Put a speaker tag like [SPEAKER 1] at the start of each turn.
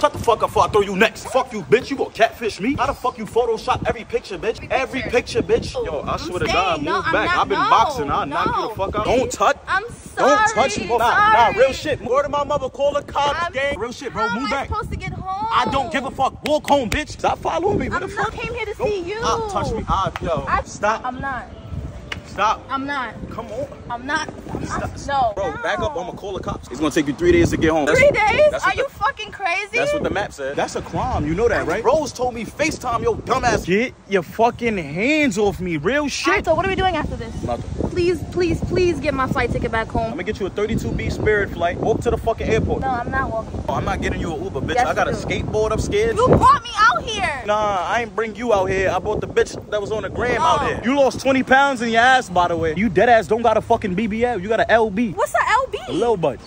[SPEAKER 1] Shut the fuck up before I throw you next. Fuck you, bitch. You gonna catfish me? How the fuck you Photoshop every picture, bitch? Every picture, bitch. Yo, I
[SPEAKER 2] I'm
[SPEAKER 1] swear to. God, move
[SPEAKER 2] No,
[SPEAKER 1] back.
[SPEAKER 2] not-
[SPEAKER 1] I've been
[SPEAKER 2] no,
[SPEAKER 1] boxing. I'll knock you
[SPEAKER 2] no,
[SPEAKER 1] the fuck out. Don't touch.
[SPEAKER 2] I'm sorry.
[SPEAKER 1] Don't touch me. Nah, nah, real
[SPEAKER 2] sorry.
[SPEAKER 1] shit. Word of my mother, call the cops,
[SPEAKER 2] I'm-
[SPEAKER 1] gang. Real shit, bro.
[SPEAKER 2] How
[SPEAKER 1] Move
[SPEAKER 2] am I
[SPEAKER 1] back.
[SPEAKER 2] supposed to get home?
[SPEAKER 1] I don't give a fuck. Walk home, bitch. Stop following me. What
[SPEAKER 2] I'm
[SPEAKER 1] the
[SPEAKER 2] not
[SPEAKER 1] I
[SPEAKER 2] came here to
[SPEAKER 1] Don't-
[SPEAKER 2] see you.
[SPEAKER 1] Touch me. Ah, yo.
[SPEAKER 2] I,
[SPEAKER 1] Stop.
[SPEAKER 2] I'm not.
[SPEAKER 1] Stop.
[SPEAKER 2] I'm not.
[SPEAKER 1] Come on.
[SPEAKER 2] I'm not. I'm not. No.
[SPEAKER 1] Bro, back up. I'm gonna call the cops. It's gonna take you three days to get home. That's-
[SPEAKER 2] Three days?
[SPEAKER 1] that's
[SPEAKER 2] Are
[SPEAKER 1] what
[SPEAKER 2] you fucking crazy?
[SPEAKER 1] That's what the map said. That's a crime. You know that, right? Rose told me FaceTime your dumbass. Get your fucking hands off me. Real shit.
[SPEAKER 2] Alright, so what are we doing after this?
[SPEAKER 1] Nothing.
[SPEAKER 2] Please, please, please get my flight ticket back home.
[SPEAKER 1] I'm gonna get you a 32B Spirit flight. Walk to the fucking airport.
[SPEAKER 2] No, I'm not walking.
[SPEAKER 1] Oh, I'm not getting you an Uber, bitch.
[SPEAKER 2] Yes,
[SPEAKER 1] I got a skateboard upstairs.
[SPEAKER 2] You brought me out here.
[SPEAKER 1] Nah, I ain't bring you out here. I brought the bitch that was on the gram
[SPEAKER 2] Oh.
[SPEAKER 1] out here. You lost 20 pounds in your ass, by the way. You dead ass don't got a fucking BBL. You got an LB.
[SPEAKER 2] What's an LB?
[SPEAKER 1] A little butt.